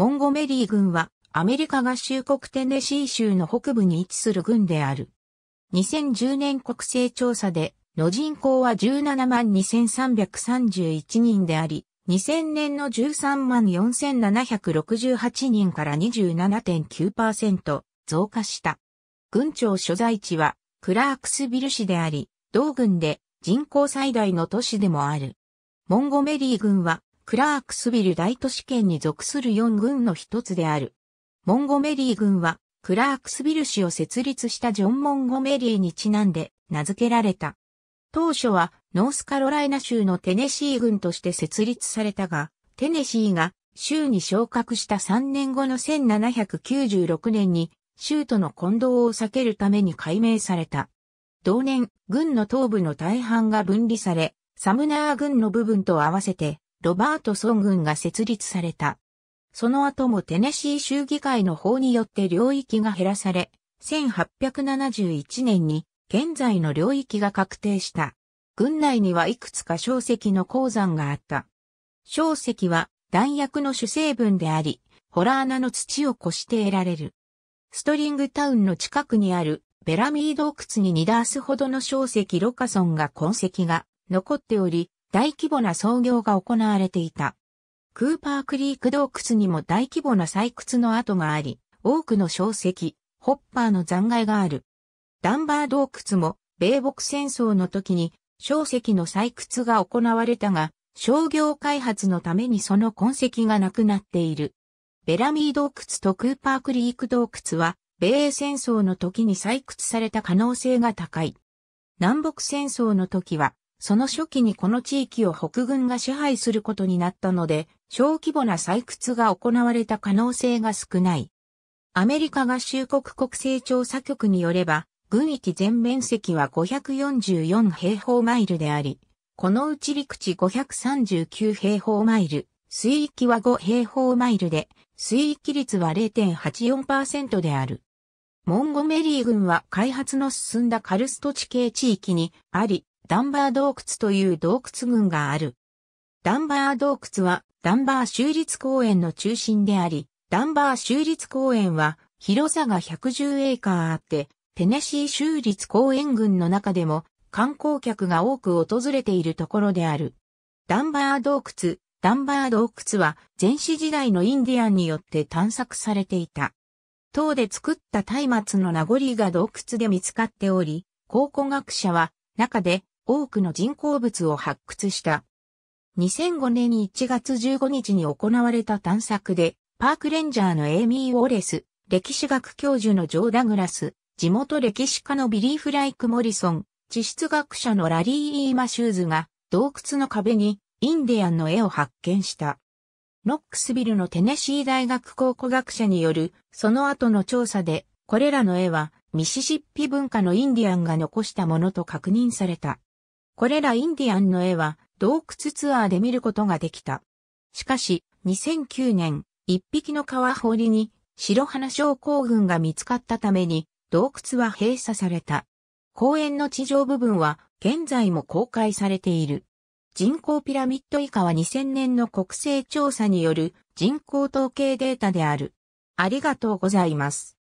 モンゴメリー郡はアメリカ合衆国テネシー州の北部に位置する郡である。2010年国勢調査での人口は17万2331人であり、2000年の13万4768人から27.9%増加した。郡庁所在地はクラークスビル市であり、同郡で人口最大の都市でもある。モンゴメリー郡はクラークスビル大都市圏に属する4郡の一つである。モンゴメリー郡はクラークスビル市を設立したジョン・モンゴメリーにちなんで名付けられた。当初はノースカロライナ州のテネシー郡として設立されたが、テネシーが州に昇格した3年後の1796年に州との混同を避けるために改名された。同年、軍の東部の大半が分離され、サムナー軍の部分と合わせて、ロバートソン軍が設立された。その後もテネシー州議会の法によって領域が減らされ、1871年に現在の領域が確定した。軍内にはいくつか小石の鉱山があった。小石は弾薬の主成分であり、ホラー穴の土をこして得られる。ストリングタウンの近くにあるベラミー洞窟に2ダースほどの小石ロカソンが痕跡が残っており、大規模な操業が行われていた。クーパークリーク洞窟にも大規模な採掘の跡があり、多くの小石、ホッパーの残骸がある。ダンバー洞窟も、米北戦争の時に、小石の採掘が行われたが、商業開発のためにその痕跡がなくなっている。ベラミー洞窟とクーパークリーク洞窟は、米英戦争の時に採掘された可能性が高い。南北戦争の時は、その初期にこの地域を北軍が支配することになったので、小規模な採掘が行われた可能性が少ない。アメリカ合衆国国勢調査局によれば、軍域全面積は544平方マイルであり、このうち陸地539平方マイル、水域は5平方マイルで、水域率は0.84%である。モンゴメリー郡は開発の進んだカルスト地形地域にあり、ダンバー洞窟という洞窟群がある。ダンバー洞窟はダンバー州立公園の中心であり、ダンバー州立公園は広さが110エーカーあって、テネシー州立公園群の中でも観光客が多く訪れているところである。ダンバー洞窟、ダンバー洞窟は先史時代のインディアンによって探索されていた。籐で作った松明の名残が洞窟で見つかっており、考古学者は中で多くの人工物を発掘した。2005年1月15日に行われた探索で、パークレンジャーのエイミー・ウォレス、歴史学教授のジョー・ダグラス、地元歴史家のビリー・フランク・モリソン、地質学者のラリー・ E・マシューズが洞窟の壁にインディアンの絵を発見した。ノックスビルのテネシー大学考古学者によるその後の調査で、これらの絵はミシシッピ文化のインディアンが残したものと確認された。これらインディアンの絵は洞窟ツアーで見ることができた。しかし、2009年、一匹の川堀に白花症候群が見つかったために洞窟は閉鎖された。公園の地上部分は現在も公開されている。人口ピラミッド以下は2000年の国勢調査による人口統計データである。ありがとうございます。